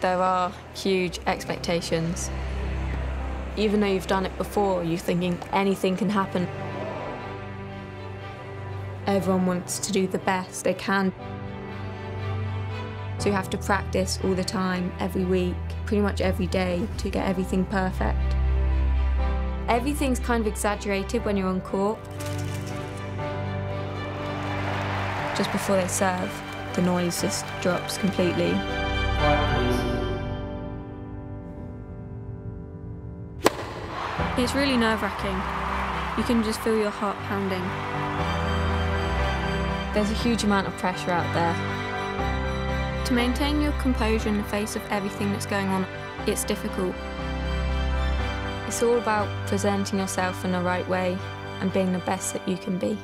There are huge expectations. Even though you've done it before, you're thinking anything can happen. Everyone wants to do the best they can. So you have to practice all the time, every week, pretty much every day to get everything perfect. Everything's kind of exaggerated when you're on court. Just before they serve, the noise just drops completely. It's really nerve wracking. You can just feel your heart pounding. There's a huge amount of pressure out there. To maintain your composure in the face of everything that's going on, it's difficult. It's all about presenting yourself in the right way and being the best that you can be.